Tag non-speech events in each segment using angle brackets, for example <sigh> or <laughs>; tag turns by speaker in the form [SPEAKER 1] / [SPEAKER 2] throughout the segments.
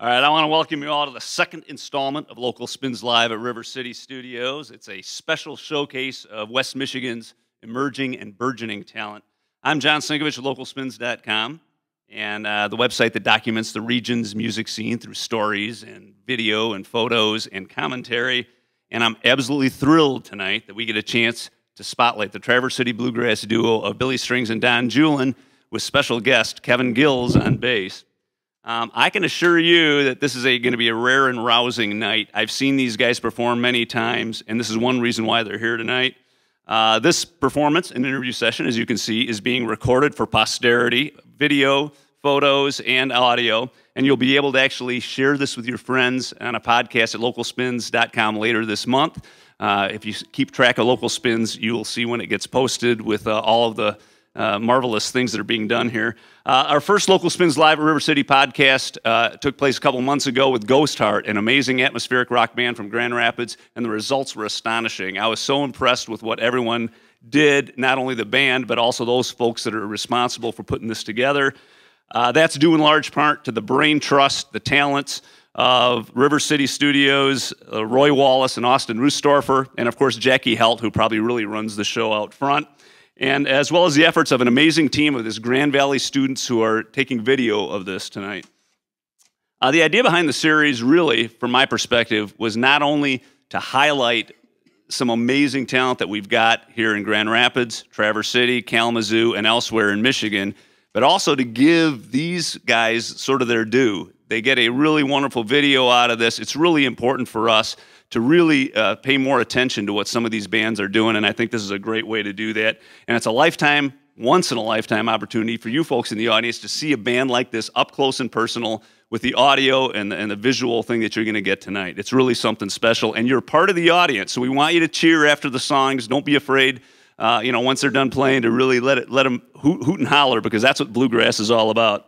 [SPEAKER 1] All right, I want to welcome you all to the second installment of Local Spins Live at River City Studios. It's a special showcase of West Michigan's emerging and burgeoning talent. I'm John Sinkevics of localspins.com and uh, the website that documents the region's music scene through stories and video and photos and commentary. And I'm absolutely thrilled tonight that we get a chance to spotlight the Traverse City Bluegrass duo of Billy Strings and Don Julin with special guest Kevin Gills on bass. Um, I can assure you that this is going to be a rare and rousing night. I've seen these guys perform many times, and this is one reason why they're here tonight. Uh, this performance and interview session, as you can see, is being recorded for posterity, video, photos, and audio. And you'll be able to actually share this with your friends on a podcast at localspins.com later this month. Uh, if you keep track of local spins, you will see when it gets posted with uh, all of the uh, marvelous things that are being done here. Uh, our first Local Spins Live at River City podcast uh, took place a couple months ago with Ghost Heart, an amazing atmospheric rock band from Grand Rapids, and the results were astonishing. I was so impressed with what everyone did, not only the band, but also those folks that are responsible for putting this together. Uh, that's due in large part to the brain trust, the talents of River City Studios, uh, Roy Wallace and Austin Roostorfer, and of course Jackie Helt, who probably really runs the show out front and as well as the efforts of an amazing team of this Grand Valley students who are taking video of this tonight. Uh, the idea behind the series, really, from my perspective, was not only to highlight some amazing talent that we've got here in Grand Rapids, Traverse City, Kalamazoo, and elsewhere in Michigan, but also to give these guys sort of their due. They get a really wonderful video out of this. It's really important for us to really uh, pay more attention to what some of these bands are doing. And I think this is a great way to do that. And it's a lifetime, once in a lifetime opportunity for you folks in the audience to see a band like this up close and personal with the audio and the, and the visual thing that you're going to get tonight. It's really something special. And you're part of the audience. So we want you to cheer after the songs. Don't be afraid. Uh, you know, once they're done playing, to really let it let them hoot, hoot and holler because that's what bluegrass is all about.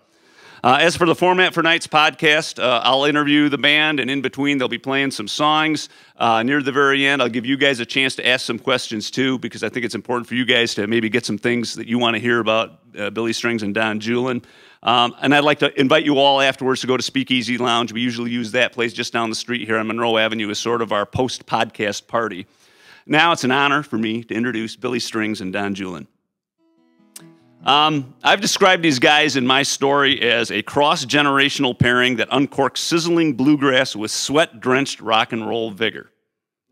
[SPEAKER 1] Uh, as for the format for tonight's podcast, uh, I'll interview the band, and in between, they'll be playing some songs. Uh, near the very end, I'll give you guys a chance to ask some questions too, because I think it's important for you guys to maybe get some things that you want to hear about uh, Billy Strings and Don Julin. Um, and I'd like to invite you all afterwards to go to Speakeasy Lounge. We usually use that place just down the street here on Monroe Avenue as sort of our post podcast party. Now it's an honor for me to introduce Billy Strings and Don Julin. Um, I've described these guys in my story as a cross generational pairing that uncorks sizzling bluegrass with sweat drenched rock and roll vigor.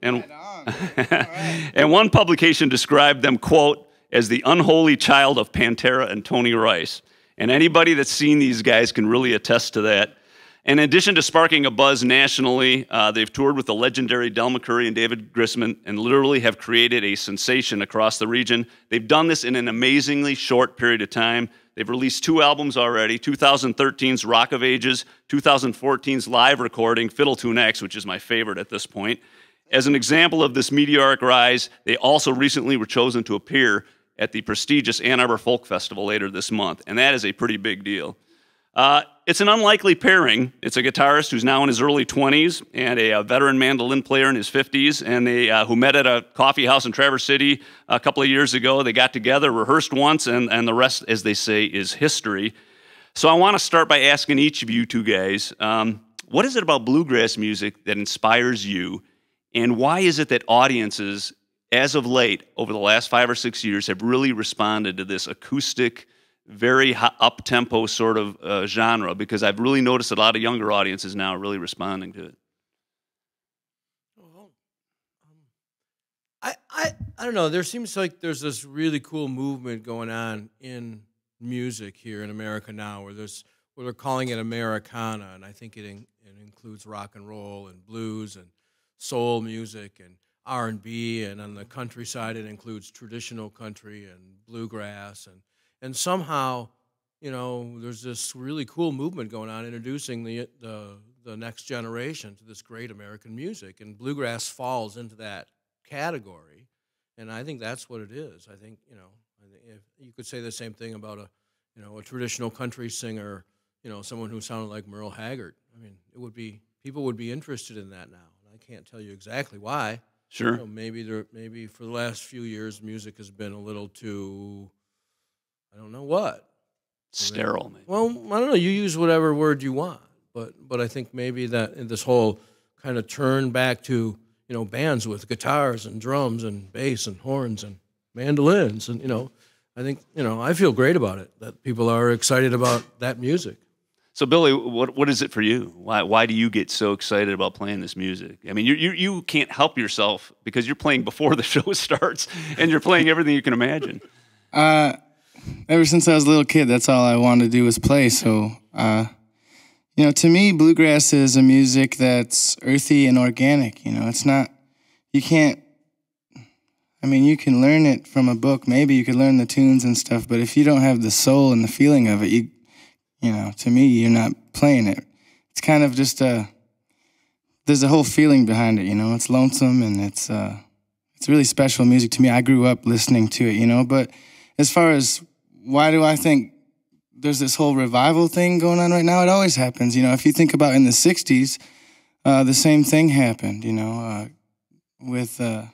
[SPEAKER 1] And, <laughs> right. and one publication described them, quote, as the unholy child of Pantera and Tony Rice. And anybody that's seen these guys can really attest to that. In addition to sparking a buzz nationally, uh, they've toured with the legendary Del McCoury and David Grisman and literally have created a sensation across the region. They've done this in an amazingly short period of time. They've released two albums already 2013's Rock of Ages, 2014's live recording, Fiddle Tune X, which is my favorite at this point. As an example of this meteoric rise, they also recently were chosen to appear at the prestigious Ann Arbor Folk Festival later this month, and that is a pretty big deal. Uh, it's an unlikely pairing. It's a guitarist who's now in his early 20s and a, a veteran mandolin player in his 50s, and they uh, who met at a coffee house in Traverse City a couple of years ago. They got together, rehearsed once, and, and the rest, as they say, is history. So I want to start by asking each of you two guys, um, what is it about bluegrass music that inspires you, and why is it that audiences, as of late, over the last five or six years, have really responded to this acoustic? Very up tempo sort of uh, genre because I've really noticed a lot of younger audiences now really responding to it.
[SPEAKER 2] Um, I, I, I don't know. There seems like there's this really cool movement going on in music here in America now, where there's where they're calling it Americana, and I think it, in, it includes rock and roll and blues and soul music and R and B, and on the countryside it includes traditional country and bluegrass and and somehow, you know, there's this really cool movement going on introducing the, the, the next generation to this great American music, and bluegrass falls into that category, and I think that's what it is. I think you know, if you could say the same thing about a, you know, a traditional country singer, you know, someone who sounded like Merle Haggard. I mean, it would be people would be interested in that now. I can't tell you exactly why.
[SPEAKER 1] Sure.
[SPEAKER 2] You know, maybe there, maybe for the last few years, music has been a little too I don't know what.
[SPEAKER 1] Sterile. Maybe.
[SPEAKER 2] Well, I don't know. You use whatever word you want. but but I think maybe that this whole kind of turn back to you know bands with guitars and drums and bass and horns and mandolins and you know I think you know I feel great about it that people are excited about that music.
[SPEAKER 1] So Billy, what what is it for you? Why why do you get so excited about playing this music? I mean, you you you can't help yourself because you're playing before the <laughs> show starts and you're playing everything you can imagine.
[SPEAKER 3] Uh, ever since I was a little kid, that's all I wanted to do was play. So, uh, you know, to me, bluegrass is a music that's earthy and organic. You know, it's not you can't I mean, you can learn it from a book. Maybe you could learn the tunes and stuff, but if you don't have the soul and the feeling of it, you, you know, to me, you're not playing it. It's kind of just a. There's a whole feeling behind it, you know. It's lonesome and it's uh, it's really special music to me. I grew up listening to it, you know. But as far as why do I think there's this whole revival thing going on right now? It always happens, you know. If you think about in the '60s, uh, the same thing happened, you know, uh, with. Uh,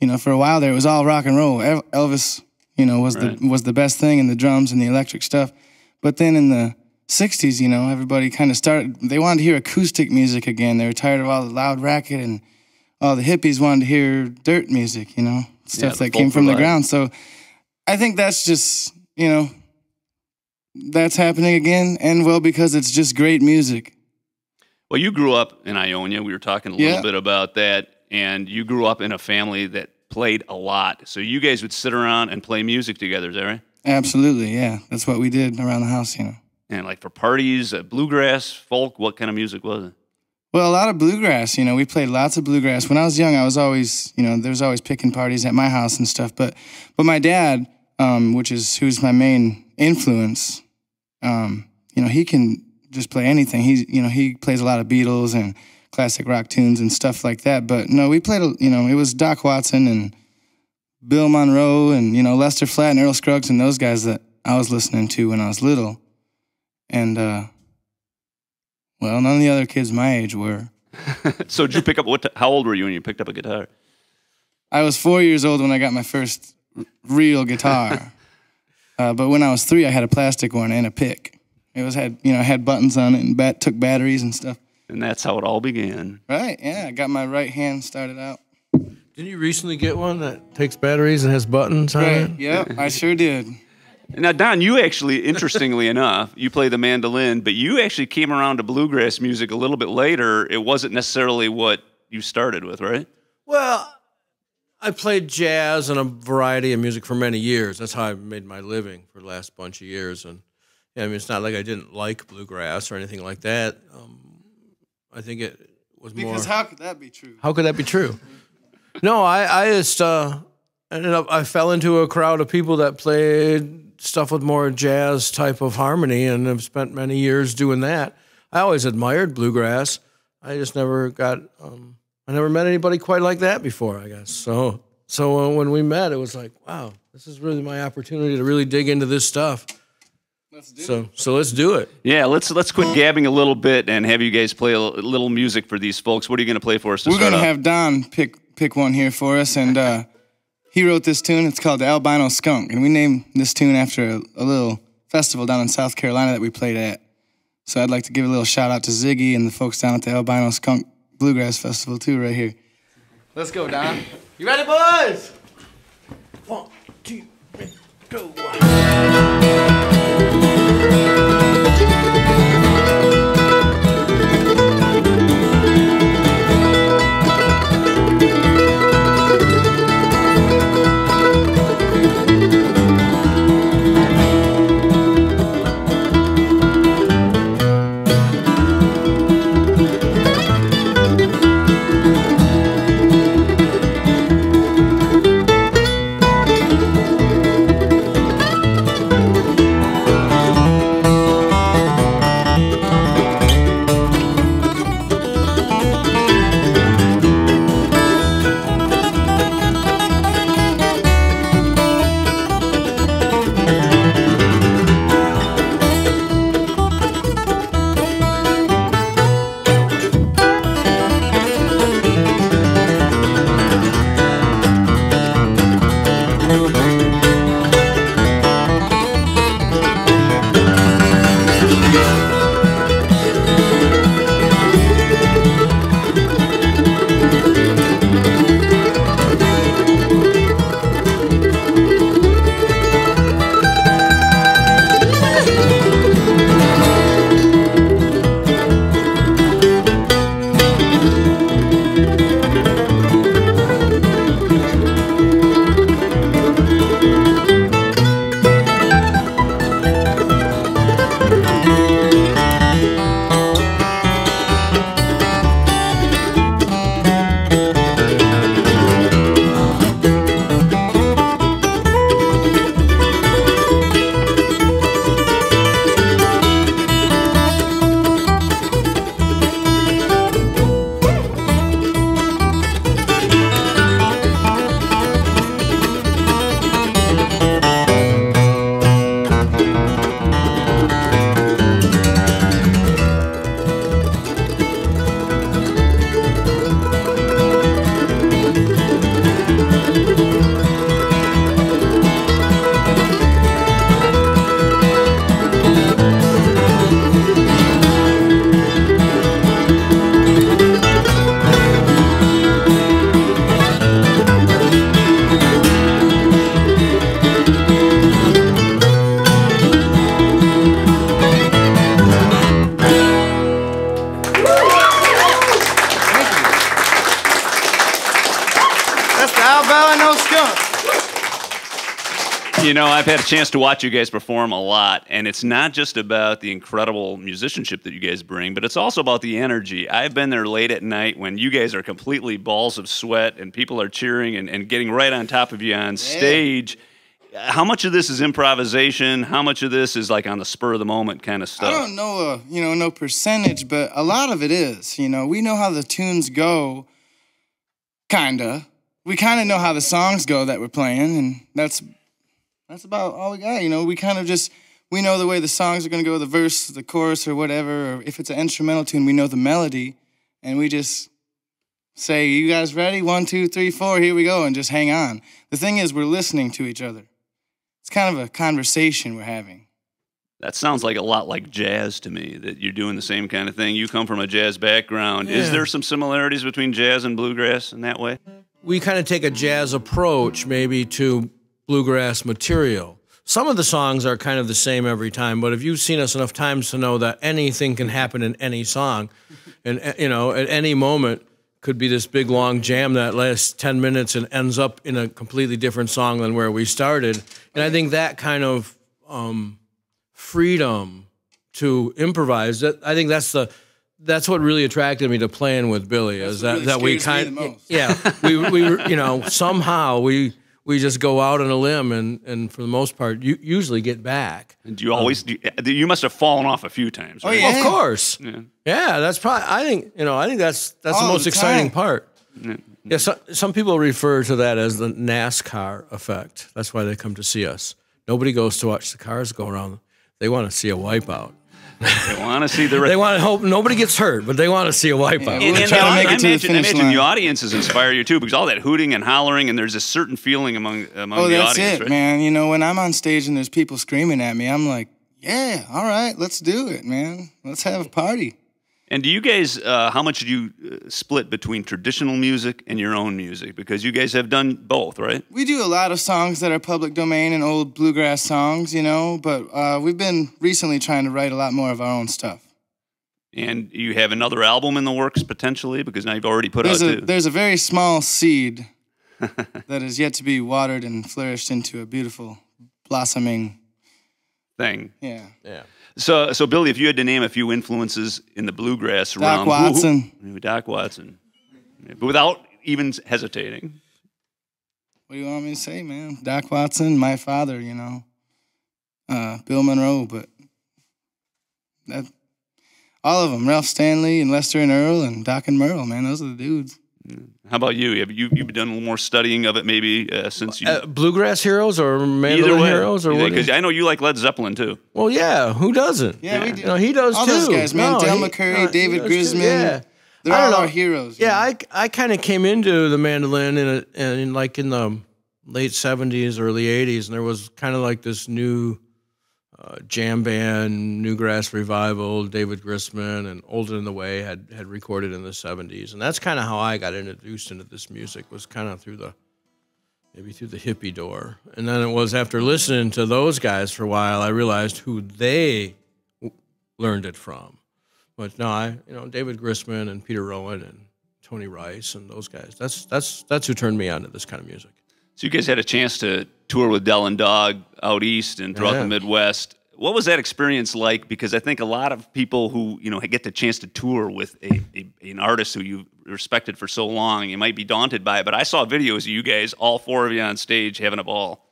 [SPEAKER 3] you know, for a while there, it was all rock and roll. Elvis, you know, was right. the was the best thing, and the drums and the electric stuff. But then in the '60s, you know, everybody kind of started. They wanted to hear acoustic music again. They were tired of all the loud racket, and all the hippies wanted to hear dirt music. You know, stuff yeah, that came from the ground. So I think that's just you know that's happening again, and well, because it's just great music.
[SPEAKER 1] Well, you grew up in Ionia. We were talking a little yeah. bit about that and you grew up in a family that played a lot. So you guys would sit around and play music together, is that right?
[SPEAKER 3] Absolutely, yeah. That's what we did around the house, you know.
[SPEAKER 1] And like for parties, uh, bluegrass, folk, what kind of music was it?
[SPEAKER 3] Well, a lot of bluegrass. You know, we played lots of bluegrass. When I was young, I was always, you know, there was always picking parties at my house and stuff. But, but my dad, um, which is who's my main influence, um, you know, he can just play anything. He's, you know, he plays a lot of Beatles and classic rock tunes and stuff like that. But no, we played, you know, it was Doc Watson and Bill Monroe and, you know, Lester Flatt and Earl Scruggs and those guys that I was listening to when I was little. And, uh, well, none of the other kids my age were. <laughs>
[SPEAKER 1] so did you pick up, what, how old were you when you picked up a guitar?
[SPEAKER 3] I was four years old when I got my first real guitar. <laughs> uh, but when I was three, I had a plastic one and a pick. It was had, you know, had buttons on it and bat, took batteries and stuff.
[SPEAKER 1] And that's how it all began.
[SPEAKER 3] Right, yeah. I got my right hand started out.
[SPEAKER 2] Didn't you recently get one that takes batteries and has buttons on
[SPEAKER 3] right.
[SPEAKER 2] it?
[SPEAKER 3] Yep, I <laughs> sure did.
[SPEAKER 1] Now, Don, you actually, interestingly <laughs> enough, you play the mandolin, but you actually came around to bluegrass music a little bit later. It wasn't necessarily what you started with, right?
[SPEAKER 2] Well, I played jazz and a variety of music for many years. That's how I made my living for the last bunch of years. And I mean, it's not like I didn't like bluegrass or anything like that. Um, I think it was
[SPEAKER 3] because
[SPEAKER 2] more.
[SPEAKER 3] Because how could that be true?
[SPEAKER 2] How could that be true? <laughs> no, I, I just uh, ended up. I fell into a crowd of people that played stuff with more jazz type of harmony, and have spent many years doing that. I always admired bluegrass. I just never got. Um, I never met anybody quite like that before. I guess so. So uh, when we met, it was like, wow, this is really my opportunity to really dig into this stuff. Let's do so, it. So let's do it.
[SPEAKER 1] Yeah, let's let's quit gabbing a little bit and have you guys play a little music for these folks. What are you going to play for us?
[SPEAKER 3] We're going to have Don pick pick one here for us, and uh, he wrote this tune. It's called the Albino Skunk, and we named this tune after a, a, little festival down in South Carolina that we played at. So I'd like to give a little shout out to Ziggy and the folks down at the Albino Skunk Bluegrass Festival too, right here. Let's go, Don. You ready, boys? One, two, three, go.
[SPEAKER 1] Had a chance to watch you guys perform a lot, and it's not just about the incredible musicianship that you guys bring, but it's also about the energy. I've been there late at night when you guys are completely balls of sweat and people are cheering and, and getting right on top of you on stage. How much of this is improvisation? How much of this is like on the spur of the moment kind of stuff?
[SPEAKER 3] I don't know, uh, you know, no percentage, but a lot of it is. You know, we know how the tunes go, kinda. We kind of know how the songs go that we're playing, and that's that's about all we got. You know, we kind of just we know the way the songs are gonna go, the verse, the chorus, or whatever. Or if it's an instrumental tune, we know the melody, and we just say, "You guys ready? One, two, three, four. Here we go," and just hang on. The thing is, we're listening to each other. It's kind of a conversation we're having.
[SPEAKER 1] That sounds like a lot like jazz to me, that you're doing the same kind of thing. You come from a jazz background. Is there some similarities between jazz and bluegrass in that way?
[SPEAKER 2] we kind of take a jazz approach maybe to bluegrass material. Some of the songs are kind of the same every time, but if you've seen us enough times to know that anything can happen in any song, and uh, you know, at any moment could be this big long jam that lasts 10 minutes and ends up in a completely different song than where we started. And I think that kind of um, freedom to improvise, that I think that's the that's what really attracted me to playing with Billy is that,
[SPEAKER 3] really
[SPEAKER 2] that we kind
[SPEAKER 3] most.
[SPEAKER 2] yeah we we you know somehow we we just go out on a limb and and for the most part you usually get back.
[SPEAKER 1] And do you always, do you, you must have fallen off a few times.
[SPEAKER 3] Oh,
[SPEAKER 1] right?
[SPEAKER 3] yeah.
[SPEAKER 2] Of course, yeah. That's probably I think you know I think that's that's
[SPEAKER 3] All
[SPEAKER 2] the most
[SPEAKER 3] the
[SPEAKER 2] exciting
[SPEAKER 3] time.
[SPEAKER 2] part. Yeah, so, some people refer to that as the NASCAR effect. That's why they come to see us. Nobody goes to watch the cars go around. They want to see a wipeout.
[SPEAKER 1] I want to see the <laughs>
[SPEAKER 2] They want to hope nobody gets hurt, but they want to see a wipeout.
[SPEAKER 3] We'll
[SPEAKER 1] and
[SPEAKER 3] try to
[SPEAKER 1] the-
[SPEAKER 3] make
[SPEAKER 1] I
[SPEAKER 3] it to the
[SPEAKER 1] imagine, I
[SPEAKER 3] finish
[SPEAKER 1] imagine the audiences inspire you too, because all that hooting and hollering, and there's a certain feeling among among
[SPEAKER 3] Oh,
[SPEAKER 1] the
[SPEAKER 3] that's it,
[SPEAKER 1] right?
[SPEAKER 3] man. You know, when I'm on stage and there's people screaming at me, I'm like, yeah, all right, let's do it, man. Let's have a party.
[SPEAKER 1] And do you guys, uh, how much do you uh, split between traditional music and your own music? Because you guys have done both, right?
[SPEAKER 3] We do a lot of songs that are public domain and old bluegrass songs, you know, but uh, we've been recently trying to write a lot more of our own stuff.
[SPEAKER 1] And you have another album in the works potentially, because now you've already put
[SPEAKER 3] There's
[SPEAKER 1] out
[SPEAKER 3] a
[SPEAKER 1] two.
[SPEAKER 3] there's a very small seed <laughs> that is yet to be watered and flourished into a beautiful blossoming.
[SPEAKER 1] thing.
[SPEAKER 3] Yeah.
[SPEAKER 2] yeah.
[SPEAKER 1] So, so Billy, if you had to name a few influences in the bluegrass
[SPEAKER 3] Doc
[SPEAKER 1] realm, who- who-
[SPEAKER 3] Watson.
[SPEAKER 1] Doc Watson, but without even hesitating.
[SPEAKER 3] What do you want me to say, man? Doc Watson, my father, you know, uh, Bill Monroe, but that all of them, Ralph Stanley and Lester and Earl and Doc and Merle, man, those are the dudes.
[SPEAKER 1] How about you? Have you you've done a little more studying of it maybe uh, since you
[SPEAKER 2] Uh, bluegrass heroes or
[SPEAKER 1] either
[SPEAKER 2] mandolin
[SPEAKER 1] way?
[SPEAKER 2] heroes or what?
[SPEAKER 1] Because I know you like Led Zeppelin too.
[SPEAKER 2] Well, yeah. Who doesn't?
[SPEAKER 3] Yeah, we do.
[SPEAKER 2] You know, he does
[SPEAKER 3] All
[SPEAKER 2] too.
[SPEAKER 3] those guys, man.
[SPEAKER 2] No,
[SPEAKER 3] Del
[SPEAKER 2] he-
[SPEAKER 3] McCoury,
[SPEAKER 2] no,
[SPEAKER 3] David
[SPEAKER 2] does too.
[SPEAKER 3] Grisman.
[SPEAKER 2] Yeah.
[SPEAKER 3] They're
[SPEAKER 2] I
[SPEAKER 3] all
[SPEAKER 2] don't
[SPEAKER 3] our
[SPEAKER 2] know.
[SPEAKER 3] heroes.
[SPEAKER 2] Yeah,
[SPEAKER 3] know?
[SPEAKER 2] I I kind of came into the mandolin in a, in like in the late '70s, early '80s, and there was kind of like this new uh, jam band, newgrass revival. David Grisman and Old and in the Way had had recorded in the '70s, and that's kind of how I got introduced into this music. Was kind of through the maybe through the hippie door, and then it was after listening to those guys for a while, I realized who they learned it from. But no, I you know David Grisman and Peter Rowan and Tony Rice and those guys. That's that's that's who turned me on to this kind of music.
[SPEAKER 1] So you guys had a chance to tour with Del and Dawg out east and throughout
[SPEAKER 2] Yeah.
[SPEAKER 1] the Midwest. What was that experience like? Because I think a lot of people who you know get the chance to tour with a, a an artist who you respected for so long, you might be daunted by it. But I saw videos of you guys, all four of you on stage, having a ball.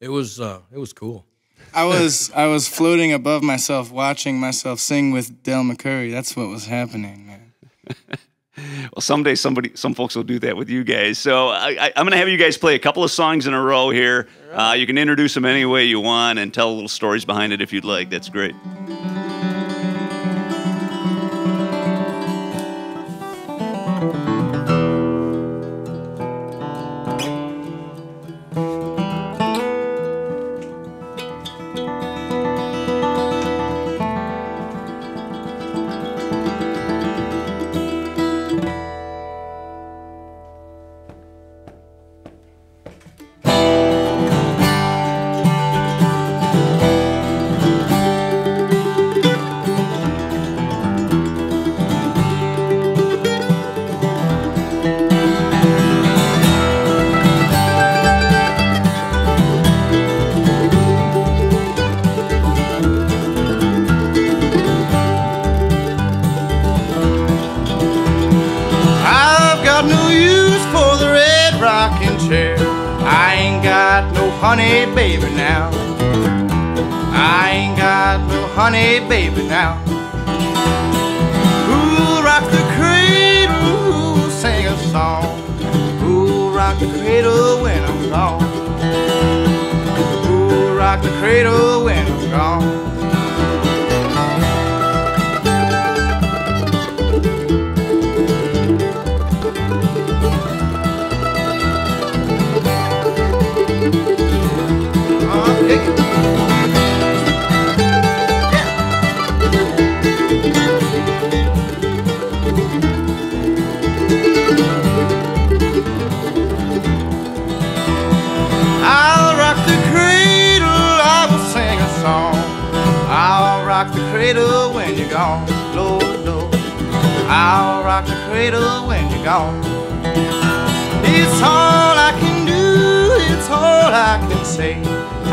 [SPEAKER 2] It was uh, it was cool.
[SPEAKER 3] I was I was floating above myself, watching myself sing with Del McCoury. That's what was happening, man. <laughs> <laughs>
[SPEAKER 1] Well, someday somebody, some folks will do that with you guys. So I, I, I'm going to have you guys play a couple of songs in a row here. Uh, you can introduce them any way you want and tell little stories behind it if you'd like. That's great.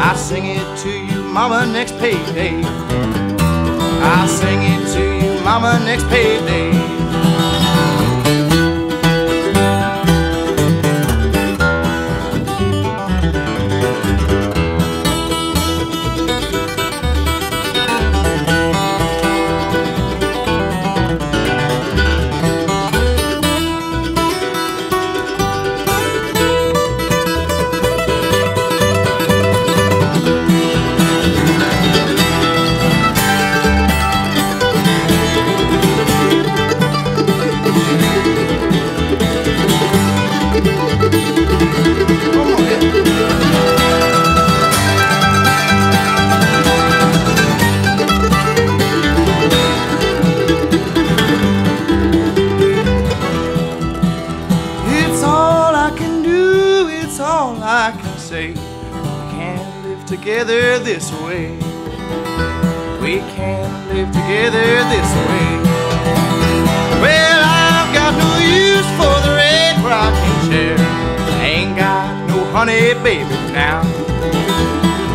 [SPEAKER 3] I sing it to you, Mama, next payday. I'll sing it to you, Mama, next payday. Can't live together this way. Well, I've got no use for the red rocking chair. Ain't got no honey baby now.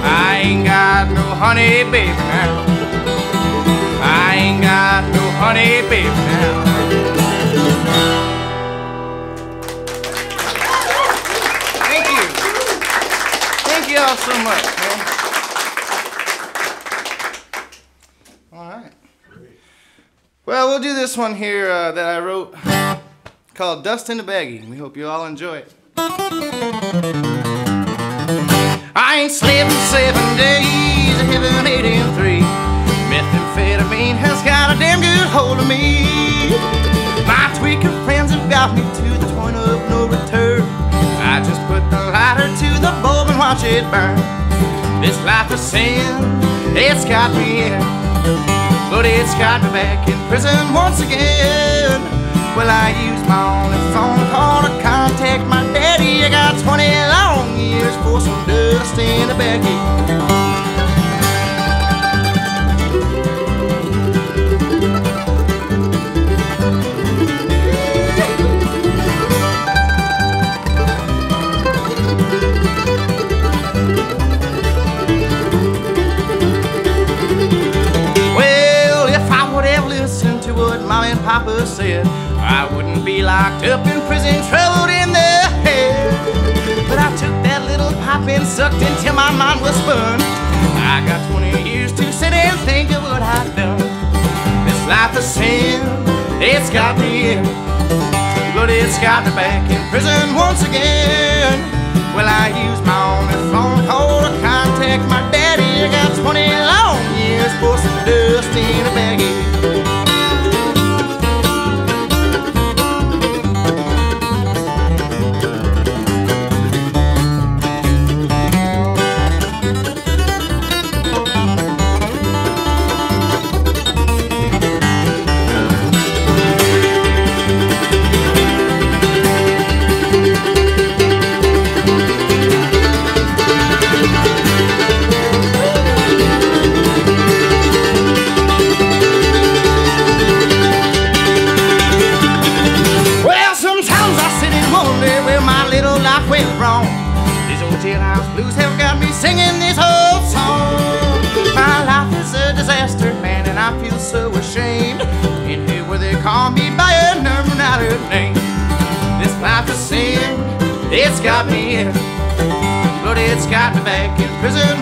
[SPEAKER 3] I ain't got no honey baby now. I ain't got no honey baby now. Thank you. Thank you all so much, man. All right. Well, we'll do this one here uh, that I wrote called Dust in the Baggie. We hope you all enjoy it. I ain't slept seven days, I haven't ate three. Methamphetamine has got a damn good hold of me. My tweaker friends have got me to the point of no return. I just put the lighter to the bulb and watch it burn. This life of sin, it's got me in. But it's got me back in prison once again. Well, I used my only phone call to contact my daddy. I got 20 long years for some dust in a baggie. Said, I wouldn't be locked up in prison, troubled in the head. But I took that little pipe and sucked until my mind was spun. I got 20 years to sit and think of what I've done. This life of sin, it's got me in. But it's got me back in prison once again. Well, I used my only phone call to contact my daddy. I got 20 long years for some dust in a baggie. It's got me in. But
[SPEAKER 4] it's got me back in prison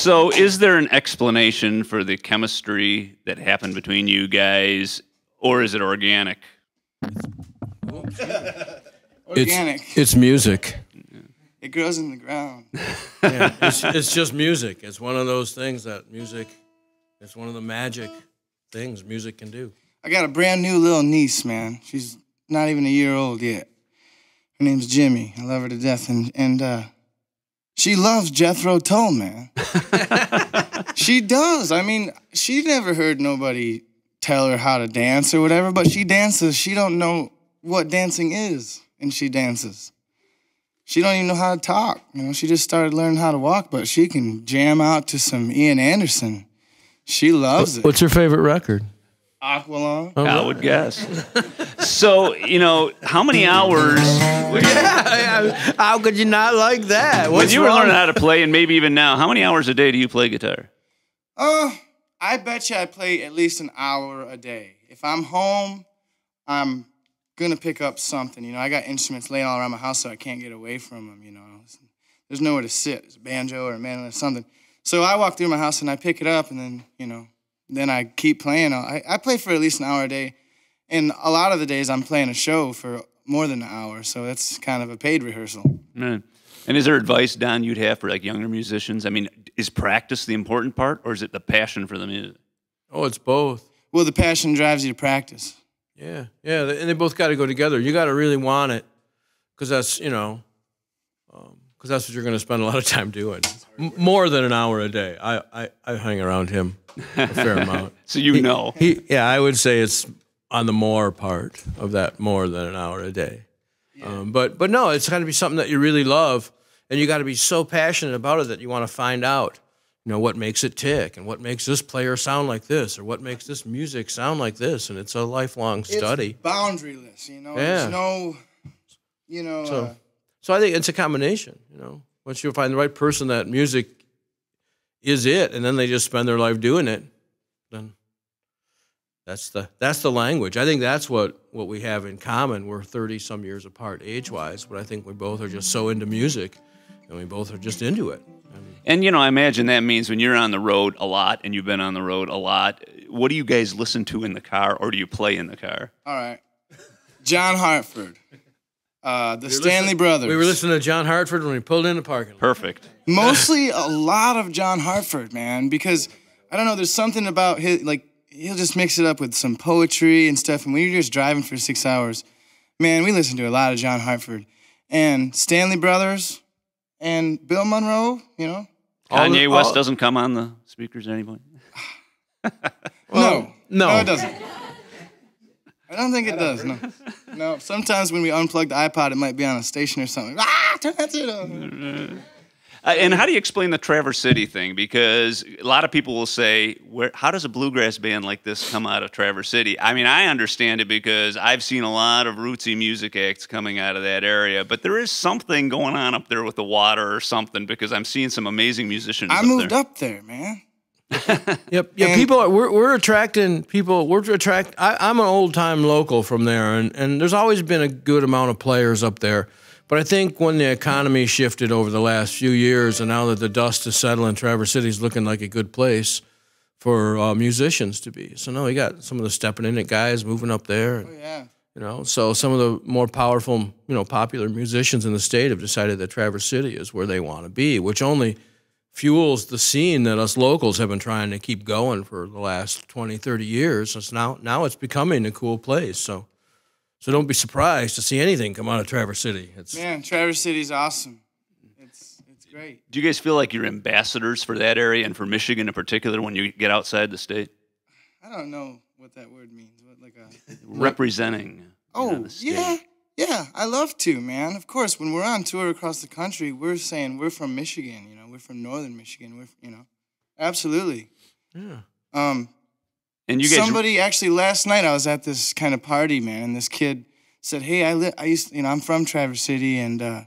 [SPEAKER 1] So, is there an explanation for the chemistry that happened between you guys, or is it organic?
[SPEAKER 3] Organic.
[SPEAKER 2] It's, it's music.
[SPEAKER 3] it grows in the ground. <laughs>
[SPEAKER 2] Yeah, it's, it's just music. It's one of those things that music. It's one of the magic things music can do.
[SPEAKER 3] I got a brand new little niece, man. She's not even a year old yet. Her name's Jimmy. I love her to death, and and uh, she loves Jethro Tull, man. <laughs> she does. I mean, she never heard nobody tell her how to dance or whatever, but she dances. She don't know what dancing is, and she dances. She don't even know how to talk. You know, she just started learning how to walk, but she can jam out to some Ian Anderson. She loves it.
[SPEAKER 2] What's your favorite record?
[SPEAKER 3] Aqualung.
[SPEAKER 1] I would guess. so, you know, how many hours
[SPEAKER 2] Yeah, <laughs> how could you not like that?
[SPEAKER 1] when you were learning how to play, and maybe even now, how many hours a day do you play guitar?
[SPEAKER 3] Uh, I bet you I play at least an hour a day. If I'm home, I'm gonna pick up something. You know, I got instruments laying all around my house, so I can't get away from them. You know, there's nowhere to sit. There's a banjo or a mandolin or something. So I walk through my house and I pick it up, and then you know, then I keep playing. I, I play for at least an hour a day, and a lot of the days I'm playing a show for more than an hour. So it's kind of a paid rehearsal.
[SPEAKER 1] Man. And is there advice, Don, you'd have for like younger musicians? I mean, is practice the important part, or is it the passion for the music?
[SPEAKER 2] Oh, it's both.
[SPEAKER 3] Well, the passion drives you to practice.
[SPEAKER 2] Yeah, yeah, and they both got to go together. You got to really want it, because that's you know, because that's what you're going to spend a lot of time doing. M- more than an hour a day. I, I, I hang around him a fair <laughs> amount.
[SPEAKER 1] So you know.
[SPEAKER 2] He, yeah, I would say it's on the more part of that, more than an hour a day. Um, but but no, it's got to be something that you really love, and you got to be so passionate about it that you want to find out, you know, what makes it tick, and what makes this player sound like this, or what makes this music sound like this, and it's a lifelong study.
[SPEAKER 3] It's boundaryless, you know.
[SPEAKER 2] Yeah.
[SPEAKER 3] There's no, you know.
[SPEAKER 2] So-
[SPEAKER 3] uh,
[SPEAKER 2] So I think it's a combination. You know, once you find the right person, that music is it, and then they just spend their life doing it. Then that's the that's the language. I think that's what what we have in common. We're thirty some years apart age wise, but I think we both are just so into music, and we both are just into it. And
[SPEAKER 1] And you know, I imagine that means when you're on the road a lot, and you've been on the road a lot. What do you guys listen to in the car, or do you play in the car?
[SPEAKER 3] all right. John Hartford, uh, the Stanley Brothers.
[SPEAKER 2] we were listening to John Hartford when we pulled in the parking lot.
[SPEAKER 1] Perfect.
[SPEAKER 3] Mostly a lot of John Hartford, man, because I don't know. There's something about his like he'll just mix it up with some poetry and stuff. And when you're just driving for six hours, man, we listen to a lot of John Hartford and Stanley Brothers and Bill Monroe. You know,
[SPEAKER 2] All the-
[SPEAKER 1] Kanye West
[SPEAKER 2] all-
[SPEAKER 1] doesn't come on the speakers at any point. <sighs>
[SPEAKER 3] no no,
[SPEAKER 2] no.
[SPEAKER 3] it doesn't. I don't think it does. No, <laughs> no. Sometimes when we unplug the iPod, it might be on a station or something. Ah, turn that shit on.
[SPEAKER 1] Uh, and how do you explain the Traverse City thing? Because a lot of people will say, "Where? How does a bluegrass band like this come out of Traverse City?" I mean, I understand it because I've seen a lot of rootsy music acts coming out of that area. But there is something going on up there with the water or something because I'm seeing some amazing musicians.
[SPEAKER 3] I
[SPEAKER 1] up
[SPEAKER 3] moved
[SPEAKER 1] there.
[SPEAKER 3] up there, man. <laughs>
[SPEAKER 2] Yep. Yeah.
[SPEAKER 3] And-
[SPEAKER 2] people are we're, we're attracting people. We're attract. I, I'm an old time local from there, and and there's always been a good amount of players up there. But I think when the economy shifted over the last few years, and now that the dust is settling, Traverse City's looking like a good place for uh, musicians to be. So no, you got some of the stepping in it guys moving up there. and-
[SPEAKER 3] Oh, Yeah.
[SPEAKER 2] you know, so some of the more powerful, you know, popular musicians in the state have decided that Traverse City is where they want to be, which only fuels the scene that us locals have been trying to keep going for the last 20, 30 years. It's now now it's becoming a cool place. So so don't be surprised to see anything come out of Traverse City. It's
[SPEAKER 3] Man, Traverse City's awesome. It's it's great.
[SPEAKER 1] Do you guys feel like you're ambassadors for that area and for Michigan in particular when you get outside the state,
[SPEAKER 3] I don't know what that word means. What like a <laughs>
[SPEAKER 1] representing? you know,
[SPEAKER 3] Oh,
[SPEAKER 1] the state?
[SPEAKER 3] yeah. Yeah, I love to, man. Of course, when we're on tour across the country, we're saying we're from Michigan, you know, we're from northern Michigan, we're, you know. Absolutely.
[SPEAKER 2] Yeah.
[SPEAKER 3] Um,
[SPEAKER 1] And you guys,
[SPEAKER 3] somebody actually last night I was at this kind of party, man, and this kid said, "Hey, I li- I used, you know, I'm from Traverse City, and uh,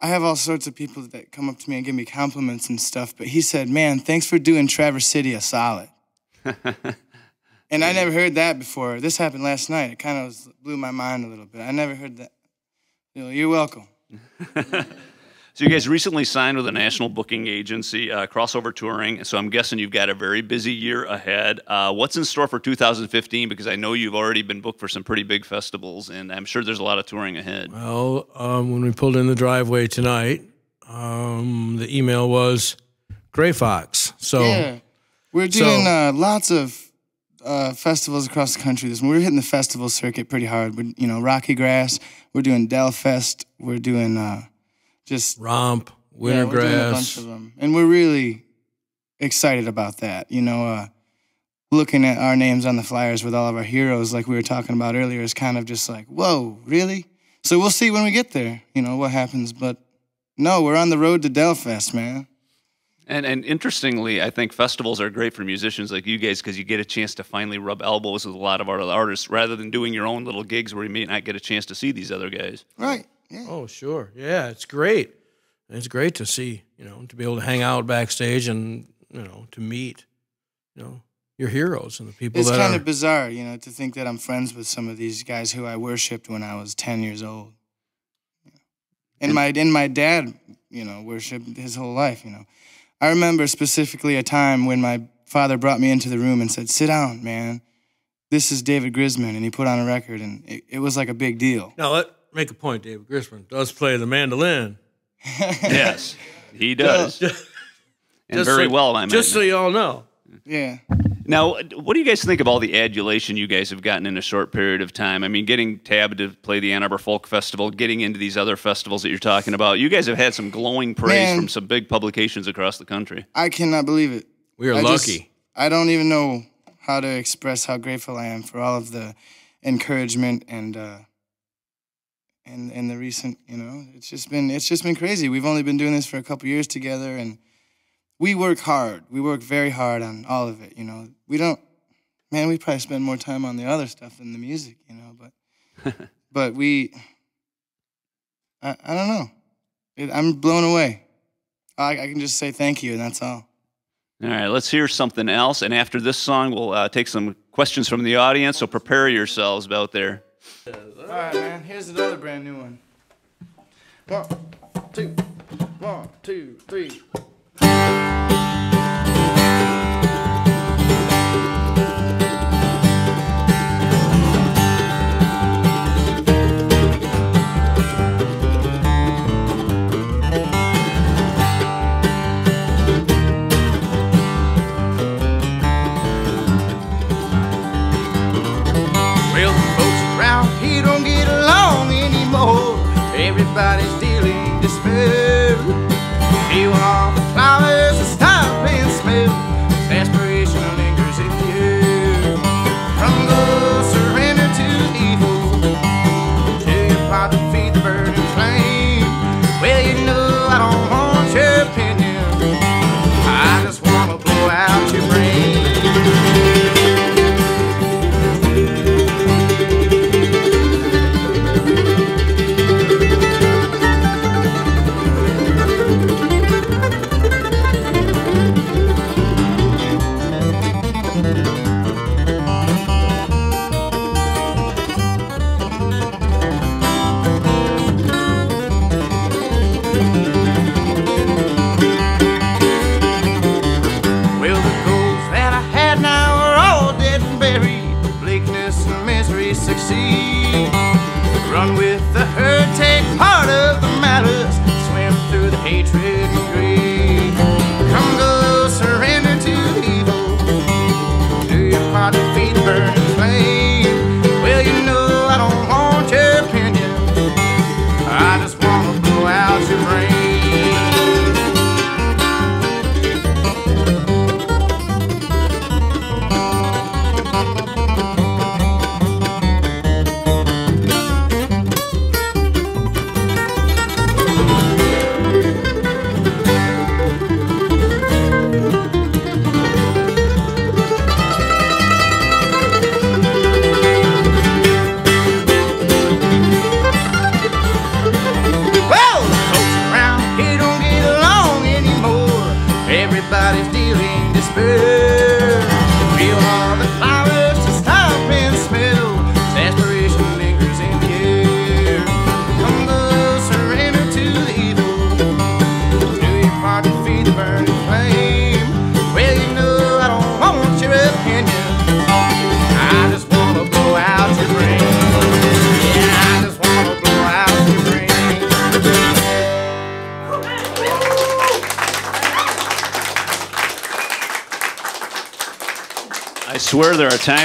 [SPEAKER 3] I have all sorts of people that come up to me and give me compliments and stuff." But he said, "Man, thanks for doing Traverse City a solid." <laughs> and I never heard that before. This happened last night. It kind of blew my mind a little bit. I never heard that. You know, you're welcome. <laughs>
[SPEAKER 1] so you guys recently signed with a national booking agency, uh, Crossover Touring. So I'm guessing you've got a very busy year ahead. Uh, what's in store for 2015? Because I know you've already been booked for some pretty big festivals, and I'm sure there's a lot of touring ahead.
[SPEAKER 2] Well, um, when we pulled in the driveway tonight, um, the email was Grey Fox. So
[SPEAKER 3] Yeah, we're
[SPEAKER 2] So-
[SPEAKER 3] doing uh, lots of uh, festivals across the country. This we're hitting the festival circuit pretty hard. We're you know Rocky Grass. We're doing Del Fest. We're doing uh, just
[SPEAKER 2] Romp,
[SPEAKER 3] yeah, we're doing a bunch
[SPEAKER 2] Wintergrass.
[SPEAKER 3] of them, and we're really excited about that. You know, uh, looking at our names on the flyers with all of our heroes, like we were talking about earlier, is kind of just like, whoa, really? So we'll see when we get there. You know what happens, but no, we're on the road to Del Fest, man.
[SPEAKER 1] And and interestingly, I think festivals are great for musicians like you guys because you get a chance to finally rub elbows with a lot of our artists rather than doing your own little gigs where you may not get a chance to see these other guys.
[SPEAKER 3] Right? Yeah.
[SPEAKER 2] Oh, sure. Yeah, it's great. It's great to see, you know, to be able to hang out backstage and, you know, to meet, you know, your heroes and the people
[SPEAKER 3] It's kind
[SPEAKER 2] are.
[SPEAKER 3] of bizarre, you know, to think that I'm friends with some of these guys who I worshipped when I was 10 years old. And my and my dad, you know, worshipped his whole life, you know. I remember specifically a time when my father brought me into the room and said, "Sit down, man. This is David Grisman." And he put on a record and it, it was like a big deal.
[SPEAKER 2] now, make a point. David Grisman does play the mandolin. <laughs>
[SPEAKER 1] yes, he does, and
[SPEAKER 2] Just
[SPEAKER 1] very
[SPEAKER 2] so-
[SPEAKER 1] well. I might
[SPEAKER 2] Just so you all know.
[SPEAKER 3] Yeah.
[SPEAKER 1] Now, what do you guys think of all the adulation you guys have gotten in a short period of time? I mean, getting tabbed to play the Ann Arbor Folk Festival, getting into these other festivals that you're talking about. You guys have had some glowing praise
[SPEAKER 3] Man.
[SPEAKER 1] from some big publications across the country.
[SPEAKER 3] I cannot believe it.
[SPEAKER 2] We are
[SPEAKER 3] I just-
[SPEAKER 2] lucky.
[SPEAKER 3] I don't even know how to express how grateful I am for all of the encouragement and uh, and and the recent, you know, it's just been it's just been crazy. We've only been doing this for a couple years together, and we work hard. We work very hard on all of it. You know, we don't. Man, we probably spend more time on the other stuff than the music. You know, but <laughs> but we. I, I don't know. It, I'm blown away. I, I can just say thank you, and that's all.
[SPEAKER 1] All right, let's hear something else. And after this song, we'll uh, take some questions from the audience. So prepare yourselves out there.
[SPEAKER 3] All right, man. Here's another brand new one. One, two, one, two, three. Everybody's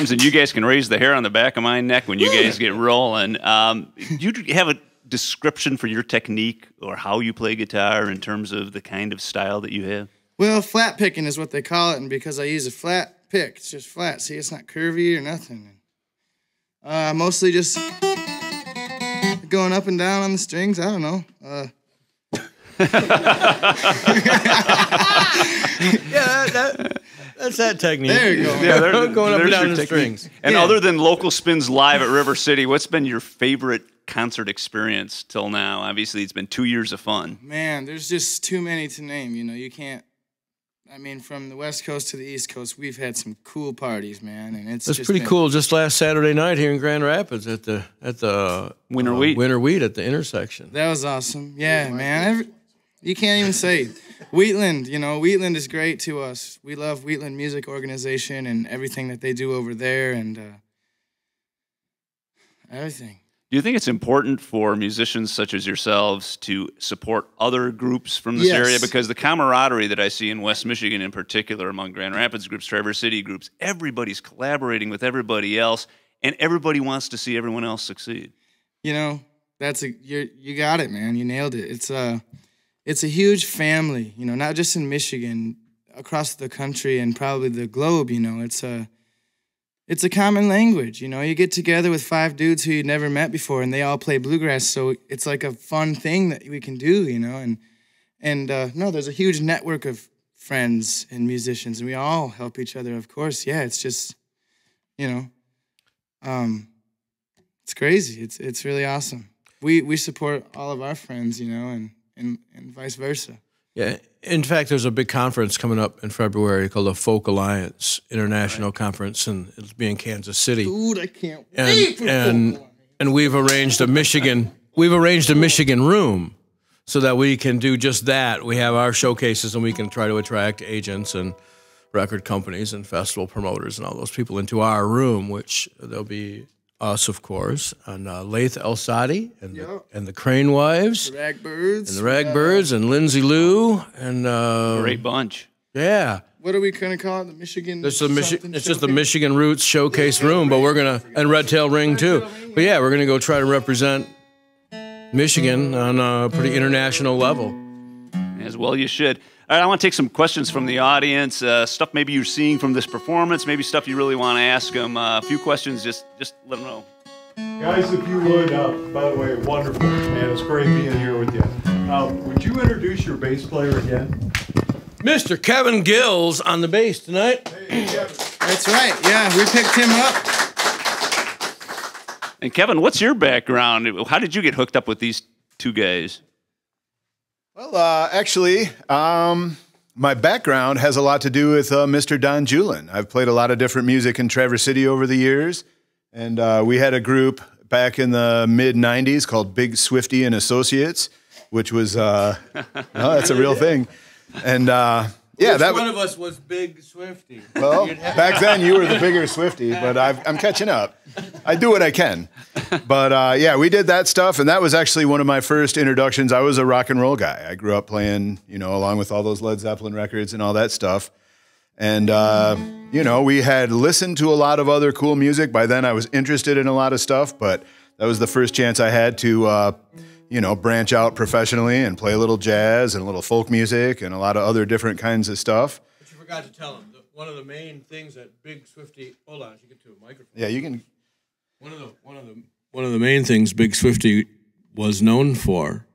[SPEAKER 1] times, and you guys can raise the hair on the back of my neck when you guys get rolling. Um, you have a description for your technique or how you play guitar in terms of the kind of style that you have?
[SPEAKER 3] Well, flat picking is what they call it, and because I use a flat pick, it's just flat. See, it's not curvy or nothing. Uh, mostly just going up and down on the strings. I don't know. Uh, <laughs>
[SPEAKER 2] yeah, that, that, that's that technique.
[SPEAKER 3] There you go.
[SPEAKER 1] Yeah, there-
[SPEAKER 2] going up and down
[SPEAKER 1] your
[SPEAKER 2] the
[SPEAKER 1] technique.
[SPEAKER 2] strings.
[SPEAKER 1] And
[SPEAKER 3] Yeah.
[SPEAKER 1] other than local spins live at River City, what's been your favorite concert experience till now? Obviously, it's been two years of fun.
[SPEAKER 3] man, there's just too many to name. You know, you can't. I mean, from the West Coast to the East Coast, we've had some cool parties, man, and it's
[SPEAKER 2] That's
[SPEAKER 3] just
[SPEAKER 2] pretty
[SPEAKER 3] been-
[SPEAKER 2] cool. Just last Saturday night here in Grand Rapids at the at the
[SPEAKER 1] Winter
[SPEAKER 2] uh,
[SPEAKER 1] Wheat.
[SPEAKER 2] Winter Wheat at the intersection.
[SPEAKER 3] That was awesome. Yeah, man. You can't even say Wheatland. You know, Wheatland is great to us. We love Wheatland Music Organization and everything that they do over there, and uh, everything.
[SPEAKER 1] Do you think it's important for musicians such as yourselves to support other groups from this
[SPEAKER 3] Yes.
[SPEAKER 1] area? Because the camaraderie that I see in West Michigan, in particular, among Grand Rapids groups, Traverse City groups, everybody's collaborating with everybody else, and everybody wants to see everyone else succeed.
[SPEAKER 3] You know, that's a you you got it, man. You nailed it. It's a it's a huge family. You know, not just in Michigan, across the country and probably the globe. You know, it's a it's a common language. You know, you get together with five dudes who you'd never met before, and they all play bluegrass. So it's like a fun thing that we can do. You know, and and uh, no, there's a huge network of friends and musicians, and we all help each other. Of course, yeah. It's just, you know, um, it's crazy. It's it's really awesome. We we support all of our friends, you know, and and and vice versa.
[SPEAKER 2] Yeah. In fact, there's a big conference coming up in February called the Folk Alliance International Conference, and it'll be in Kansas City.
[SPEAKER 3] Dude, I can't
[SPEAKER 2] and
[SPEAKER 3] wait for
[SPEAKER 2] and and we've arranged a Michigan we've arranged a Michigan room so that we can do just that. We have our showcases and we can try to attract agents and record companies and festival promoters and all those people into our room, which there'll be us, of course, and uh, Laith Al-Saadi and, the, and the Crane Wives
[SPEAKER 3] The Ragbirds.
[SPEAKER 2] and the Ragbirds and Lindsay Lou and uh,
[SPEAKER 1] Great bunch.
[SPEAKER 2] yeah.
[SPEAKER 3] What are we gonna call it? The Michigan.
[SPEAKER 2] It's the Michi-
[SPEAKER 3] something
[SPEAKER 2] It's just the? Michigan Roots Showcase Room, but we're gonna and Red Tail Ring too. But yeah, we're gonna go try to represent Michigan on a pretty international level.
[SPEAKER 1] As well, you should. All right, I want to take some questions from the audience. Uh, stuff maybe you're seeing from this performance, maybe stuff you really want to ask them. Uh, a few questions, just just let them know.
[SPEAKER 5] Guys, if you would, uh, by the way, wonderful, man. It's great being here with you. Uh, would you introduce your bass player again?
[SPEAKER 2] Mr. Kevin Gills on the bass tonight. Hey, Kevin.
[SPEAKER 3] That's right. Yeah, we picked him up.
[SPEAKER 1] And Kevin, what's your background? How did you get hooked up with these two guys?
[SPEAKER 6] Well, uh, actually, um, my background has a lot to do with uh, Mr. Don Julin. I've played a lot of different music in Traverse City over the years, and uh, we had a group back in the mid '90s called Big Swifty and Associates, which was uh, <laughs> no, that's a real thing. And uh, yeah, that
[SPEAKER 2] one of us was Big Swifty.
[SPEAKER 6] well <laughs> back then. You were the <laughs> bigger Swifty, but I've, I'm catching up. I do what I can. But uh, yeah, we did that stuff, and that was actually one of my first introductions. I was a rock and roll guy. I grew up playing, you know, along with all those Led Zeppelin records and all that stuff. And uh, you know, we had listened to a lot of other cool music. By then, I was interested in a lot of stuff, but that was the first chance I had to, uh, you know, branch out professionally and play a little jazz and a little folk music and a lot of other different kinds of stuff.
[SPEAKER 2] But you forgot to tell him one of the main things that Big Swifty. Hold on, you get to a microphone.
[SPEAKER 6] Yeah, you can.
[SPEAKER 2] One of the one of the one of the main things Big Swifty was known for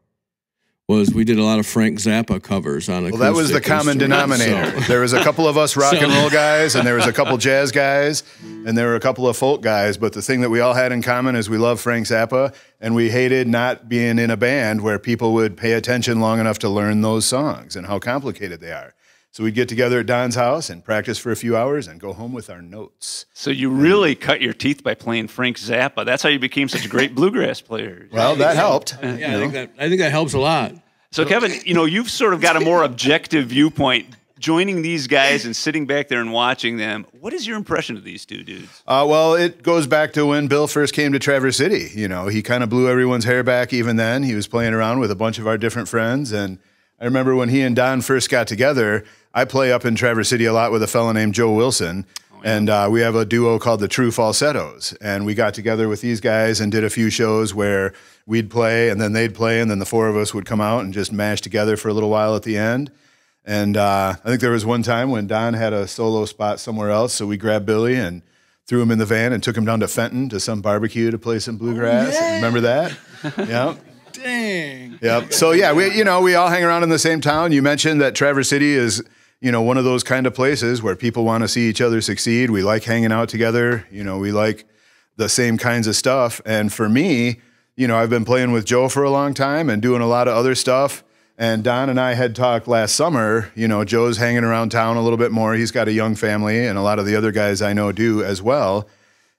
[SPEAKER 2] was we did a lot of Frank Zappa covers on a
[SPEAKER 6] Well, that was the common denominator.
[SPEAKER 2] so-
[SPEAKER 6] There was a couple of us <laughs> rock
[SPEAKER 2] So-
[SPEAKER 6] and roll guys, and there was a couple <laughs> jazz guys, and there were a couple of folk guys. But the thing that we all had in common is we loved Frank Zappa, and we hated not being in a band where people would pay attention long enough to learn those songs and how complicated they are. So we'd get together at Don's house and practice for a few hours and go home with our notes.
[SPEAKER 1] So you really cut your teeth by playing Frank Zappa. That's how you became such a great bluegrass player. <laughs>
[SPEAKER 6] Well, that helped.
[SPEAKER 2] Yeah, I think that I think that helps a lot.
[SPEAKER 1] So Kevin, you know, you've sort of got a more objective viewpoint. Joining these guys and sitting back there and watching them, what is your impression of these two dudes?
[SPEAKER 6] Uh, well, it goes back to when Bill first came to Traverse City. You know, he kind of blew everyone's hair back even then. He was playing around with a bunch of our different friends. And I remember when he and Don first got together, I play up in Traverse City a lot with a fellow named Joe Wilson. And uh, we have a duo called the True Falsettos. And we got together with these guys and did a few shows where we'd play and then they'd play, and then the four of us would come out and just mash together for a little while at the end. And uh, I think there was one time when Don had a solo spot somewhere else. So we grabbed Billy and threw him in the van and took him down to Fenton to some barbecue to play some bluegrass. Remember that? <laughs> yeah.
[SPEAKER 3] Dang.
[SPEAKER 6] Yep. So yeah, we you know we all hang around in the same town. You mentioned that Traverse City is you know one of those kind of places where people want to see each other succeed. We like hanging out together. You know, we like the same kinds of stuff. And for me, you know, I've been playing with Joe for a long time and doing a lot of other stuff. And Don and I had talked last summer. You know, Joe's hanging around town a little bit more. He's got a young family, and a lot of the other guys I know do as well.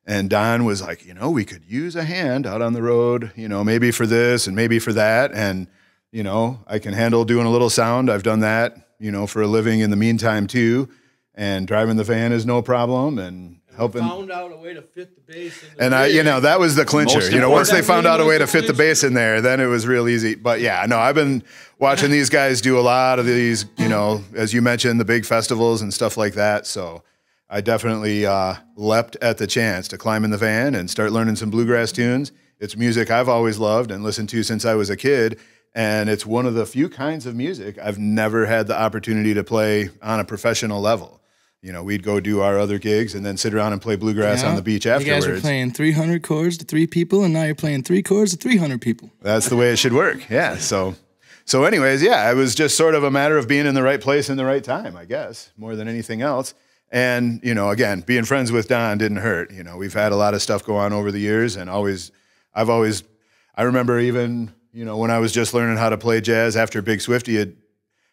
[SPEAKER 6] And Don was like, you know, we could use a hand out on the road, you know, maybe for this and maybe for that. And, you know, I can handle doing a little sound. I've done that, you know, for a living in the meantime too. And driving the van is no problem. And helping.
[SPEAKER 2] Found out a way to fit the bass. In the
[SPEAKER 6] And I, you know, that was the clincher.
[SPEAKER 1] Most
[SPEAKER 6] You know, once they found out a way to
[SPEAKER 2] That
[SPEAKER 6] fit the
[SPEAKER 2] really
[SPEAKER 6] bass in there, then it was real easy. But yeah, no, I've been watching these guys do a lot of these, you know, as you mentioned, the big festivals and stuff like that. So I definitely uh, leapt at the chance to climb in the van and start learning some bluegrass tunes. It's music I've always loved and listened to since I was a kid. And it's one of the few kinds of music I've never had the opportunity to play on a professional level. You know, we'd go do our other gigs and then sit around and play bluegrass on the beach afterwards.
[SPEAKER 3] You guys were playing 300 chords to three people, and now you're playing three chords to 300 people.
[SPEAKER 6] That's the way it should work. Yeah. So, so anyways, yeah, it was just sort of a matter of being in the right place in the right time, I guess, more than anything else. And you know, again, being friends with Don didn't hurt. You know, we've had a lot of stuff go on over the years, and always, I've always, I remember even you know when I was just learning how to play jazz after Big Swifty had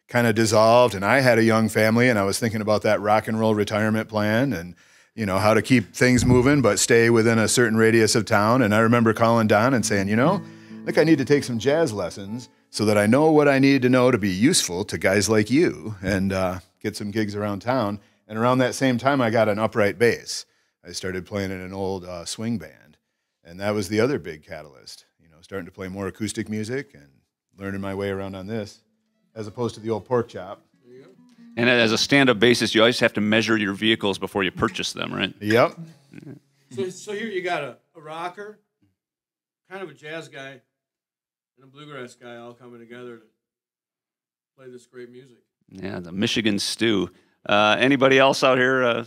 [SPEAKER 6] kind of dissolved, and I had a young family, and I was thinking about that rock and roll retirement plan, and you know how to keep things moving but stay within a certain radius of town. And I remember calling Don and saying, you know, I think I need to take some jazz lessons so that I know what I need to know to be useful to guys like you and uh, get some gigs around town. And around that same time, I got an upright bass. I started playing in an old uh, swing band, and that was the other big catalyst. You know, starting to play more acoustic music and learning my way around on this, as opposed to the old pork chop.
[SPEAKER 1] And as a stand-up bassist, you always have to measure your vehicles before you purchase them, right?
[SPEAKER 6] Yep.
[SPEAKER 2] So, so here you got a, a rocker, kind of a jazz guy, and a bluegrass guy all coming together to play this great music.
[SPEAKER 1] Yeah, the Michigan stew. Uh, anybody else out here? Uh,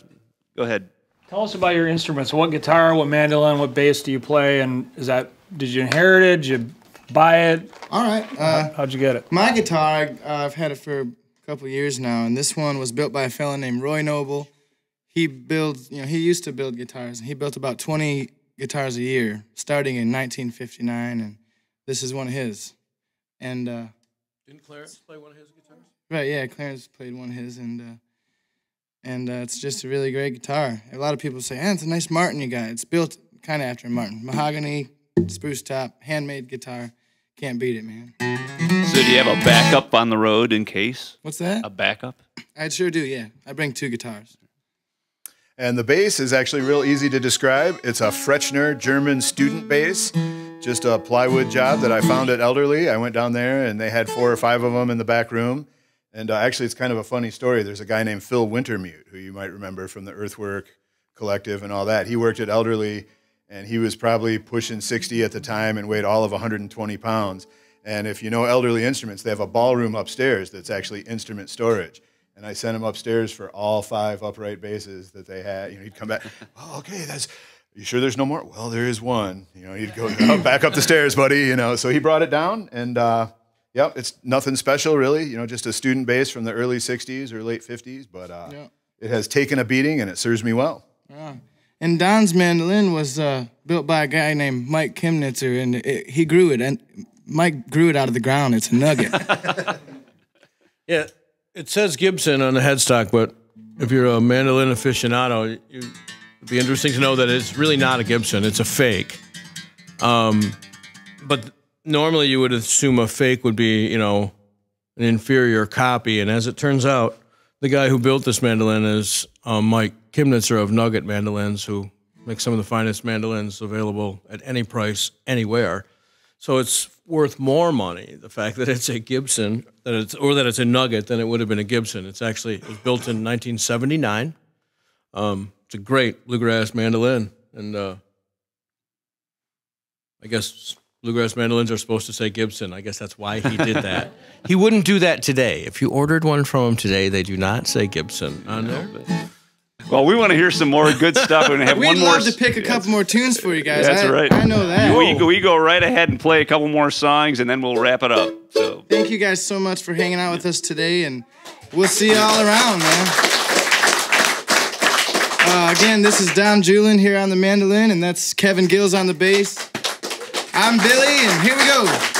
[SPEAKER 1] go ahead.
[SPEAKER 7] Tell us about your instruments. What guitar, what mandolin, what bass do you play? And is that did you inherit it? Did you buy it?
[SPEAKER 3] All right. Uh,
[SPEAKER 7] How'd you get it?
[SPEAKER 3] my guitar, uh, I've had it for a couple years now, and this one was built by a fella named Roy Noble. He builds, you know, he used to build guitars, and he built about 20 guitars a year, starting in 1959, and this is one of his. And uh,
[SPEAKER 2] Didn't Clarence play one of his guitars?
[SPEAKER 3] Right, yeah, Clarence played one of his, and uh, and uh, it's just a really great guitar. A lot of people say, "Ah, it's a nice Martin you got." It's built kind of after a Martin, mahogany, spruce top, handmade guitar. Can't beat it, man.
[SPEAKER 1] So, do you have a backup on the road in case?
[SPEAKER 3] What's that?
[SPEAKER 1] A backup?
[SPEAKER 3] I sure do. Yeah, I bring two guitars.
[SPEAKER 6] And the bass is actually real easy to describe. It's a Pfretzschner German student bass, just a plywood job that I found at Elderly. I went down there and they had four or five of them in the back room. And uh, actually, it's kind of a funny story. There's a guy named Phil Wintermute, who you might remember from the Earthwork Collective and all that. He worked at Elderly and he was probably pushing 60 at the time and weighed all of 120 pounds. And if you know Elderly Instruments, they have a ballroom upstairs that's actually instrument storage. And I sent him upstairs for all five upright basses that they had. You know, he'd come back. <laughs> Oh, okay, that's. You sure there's no more? Well, there is one. You know, he'd go "Oh, <laughs> back up the stairs, buddy. You know, so he brought it down, and uh, yep, it's nothing special really. You know, just a student bass from the early '60s or late '50s, but uh,
[SPEAKER 3] Yeah.
[SPEAKER 6] it has taken a beating, and it serves me well.
[SPEAKER 3] And Don's mandolin was uh, built by a guy named Mike Kemnitzer, and it, he grew it. And Mike grew it out of the ground. It's a nugget. <laughs>
[SPEAKER 2] Yeah, it says Gibson on the headstock, but if you're a mandolin aficionado, you, it'd be interesting to know that it's really not a Gibson; it's a fake. Um, but normally you would assume a fake would be, you know, an inferior copy, and as it turns out, the guy who built this mandolin is um, Mike Kemnitzer of Nugget Mandolins, who makes some of the finest mandolins available at any price anywhere. So it's worth more money the fact that it's a Gibson, that it's or that it's a Nugget than it would have been a Gibson. It's actually it was built in 1979. Um, it's a great bluegrass mandolin, and uh, I guess bluegrass mandolins are supposed to say Gibson. I guess that's why he did <laughs> that. he wouldn't do that today. If you ordered one from him today, they do not say Gibson on there.
[SPEAKER 1] Well, we want to hear some more good stuff. We're going to have <laughs>
[SPEAKER 3] We'd
[SPEAKER 1] one more.
[SPEAKER 3] love to pick a couple more tunes for you guys.
[SPEAKER 1] That's
[SPEAKER 3] I,
[SPEAKER 1] right.
[SPEAKER 3] I know that.
[SPEAKER 1] We go, we go right ahead and play a couple more songs, and then we'll wrap it up. So
[SPEAKER 3] Thank you guys so much for hanging out with us today, and we'll see you all around, man. Uh, again, this is Don Julin here on the mandolin, and that's Kevin Gills on the bass. I'm Billy, and here we go.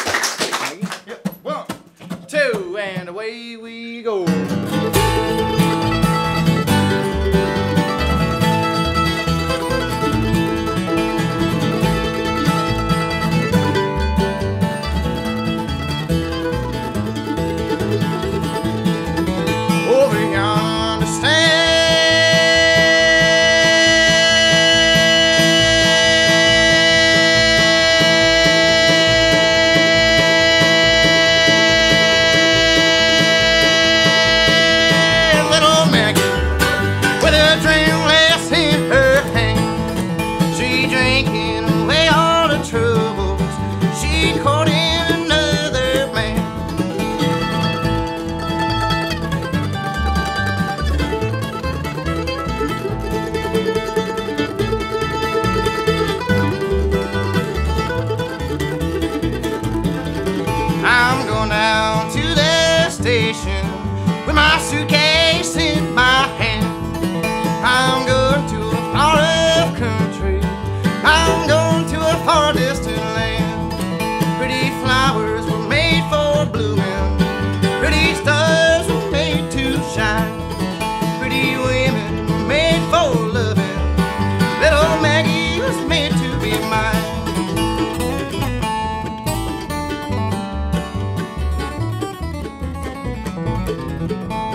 [SPEAKER 1] Good.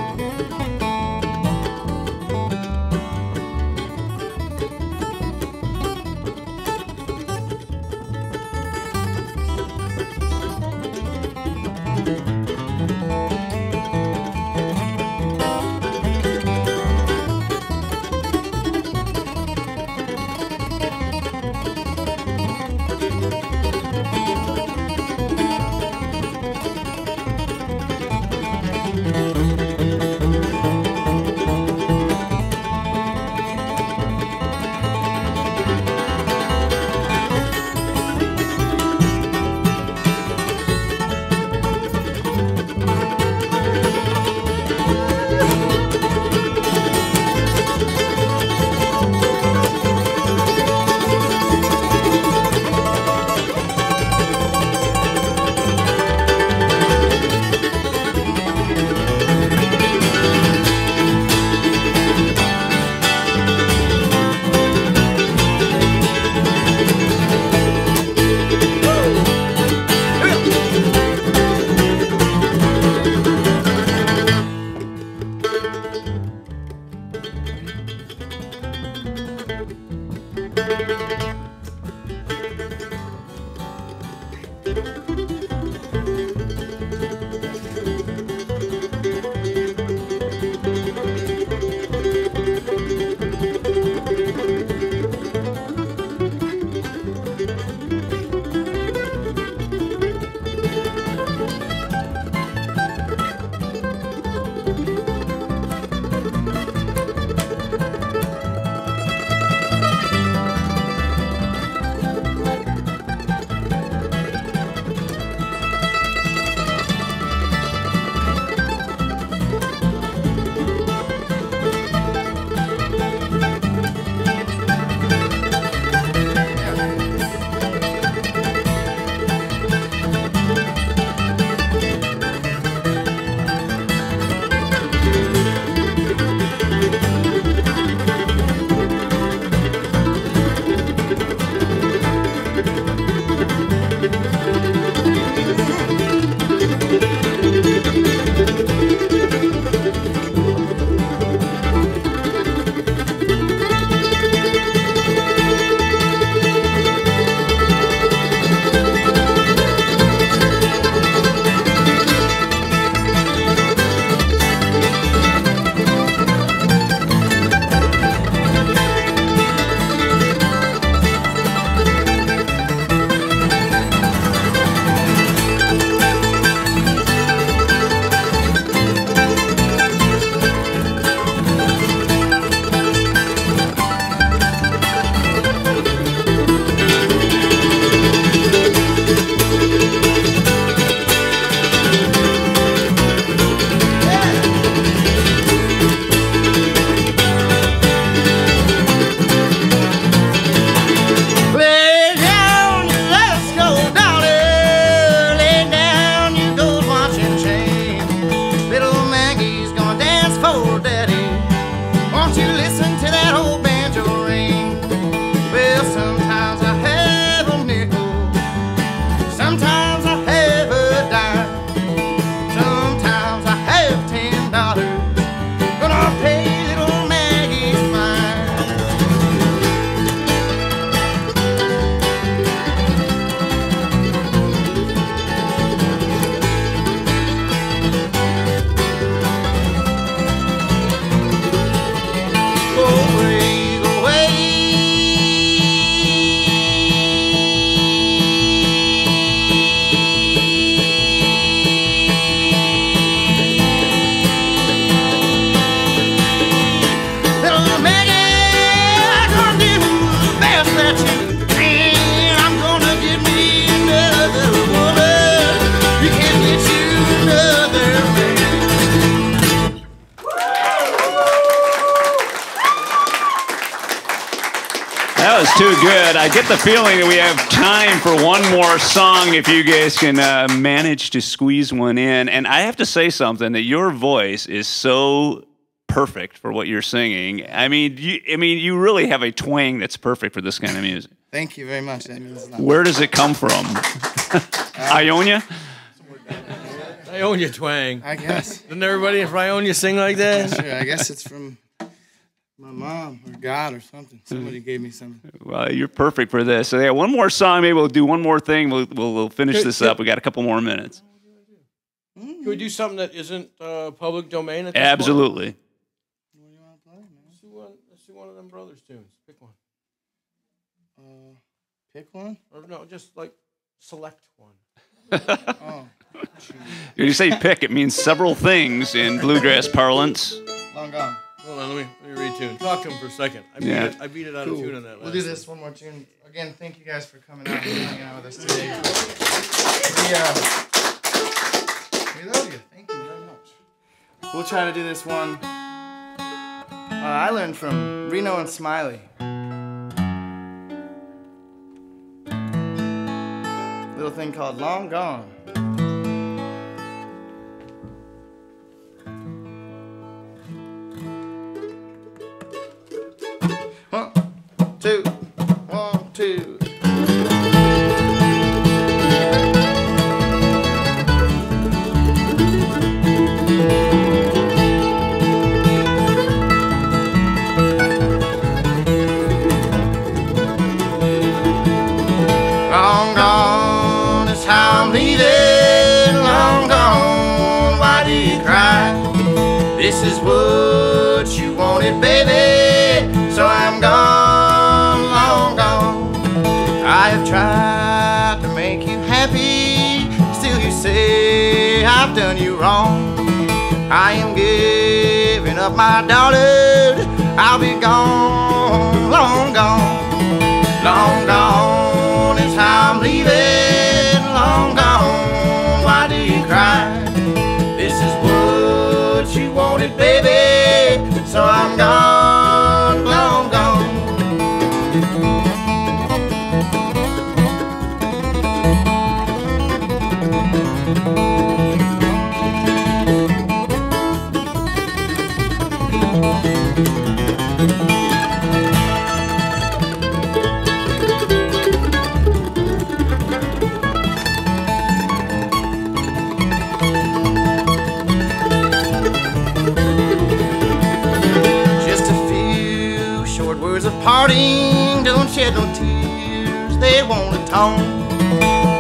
[SPEAKER 1] The feeling that we have time for one more song if you guys can uh, manage to squeeze one in. And I have to say something that your voice is so perfect for what you're singing. I mean, you, I mean, you really have a twang that's perfect for this kind of music.
[SPEAKER 3] Thank you very much. That means a lot.
[SPEAKER 1] Where does it come from? Ionia?
[SPEAKER 2] Ionia twang.
[SPEAKER 3] I guess.
[SPEAKER 2] Doesn't everybody in Ionia sing like that?
[SPEAKER 3] Sure, I guess it's from my mom or God or something. Somebody gave me something.
[SPEAKER 1] Well, you're perfect for this. So, yeah, one more song. Maybe we'll do one more thing. We'll, we'll, we'll finish this up. We got a couple more minutes.
[SPEAKER 2] Can we do something that isn't uh, public domain? At this
[SPEAKER 1] Absolutely.
[SPEAKER 2] Point? Let's do one. Let's do one of them brothers tunes. Pick one.
[SPEAKER 3] Uh, pick one.
[SPEAKER 2] Or no, just like select one. <laughs>
[SPEAKER 3] Oh,
[SPEAKER 1] When you say pick, it means several things in bluegrass parlance.
[SPEAKER 3] long gone.
[SPEAKER 2] Hold on, let me let me retune. Talk to him for a second. I beat
[SPEAKER 1] Yeah.
[SPEAKER 2] it. I beat it out of tune on that.
[SPEAKER 3] We'll do this one more tune. Again, thank you guys for coming out and hanging out with us today. We, uh, we love you. Thank you very much. We'll try to do this one. Uh, I learned from Reno and Smiley. Little thing called Long Gone. I've done you wrong. I am giving up my daughter. They won't atone.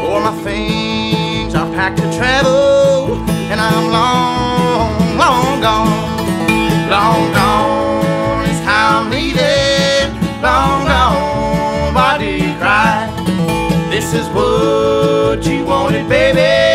[SPEAKER 3] For my things are packed to travel, and I'm long, long gone. Long gone is how I'm leaving. Long gone, why do you cry? This is what you wanted, baby.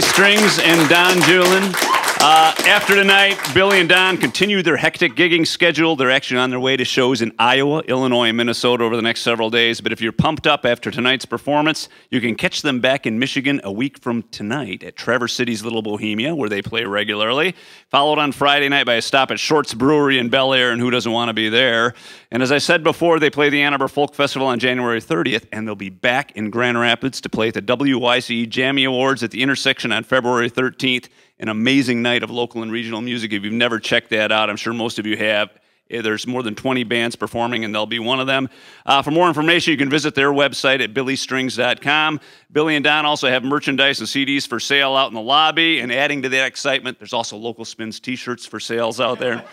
[SPEAKER 1] Strings and Don Julin. After tonight, Billy and Don continue their hectic gigging schedule. They're actually on their way to shows in Iowa, Illinois, and Minnesota over the next several days. But if you're pumped up after tonight's performance, you can catch them back in Michigan a week from tonight at Traverse City's Little Bohemia, where they play regularly. Followed on Friday night by a stop at Shorts Brewery in Bellaire, and who doesn't want to be there? And as I said before, they play the Ann Arbor Folk Festival on January 30th, and they'll be back in Grand Rapids to play at the WYC Jammie Awards at the intersection on February 13th. An amazing night of local and regional music. If you've never checked that out, I'm sure most of you have. Eh, There's more than 20 bands performing, and they'll be one of them. Uh, for more information, you can visit their website at billystrings.com. Billy and Don also have merchandise and CDs for sale out in the lobby. And adding to that excitement, there's also local spins T-shirts for sales out there.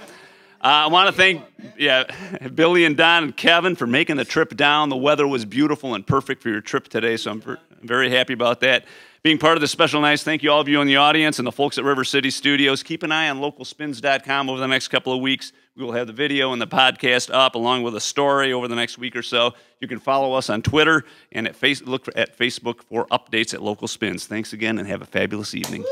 [SPEAKER 1] Uh, I want to thank yeah, <laughs> Billy and Don and Kevin for making the trip down. The weather was beautiful and perfect for your trip today, so I'm very happy about that. Being part of this special night, thank you all of you in the audience and the folks at River City Studios. Keep an eye on localspins.com over the next couple of weeks. We will have the video and the podcast up along with a story over the next week or so. You can follow us on Twitter and at face, look at Facebook for updates at Local Spins. Thanks again and have a fabulous evening.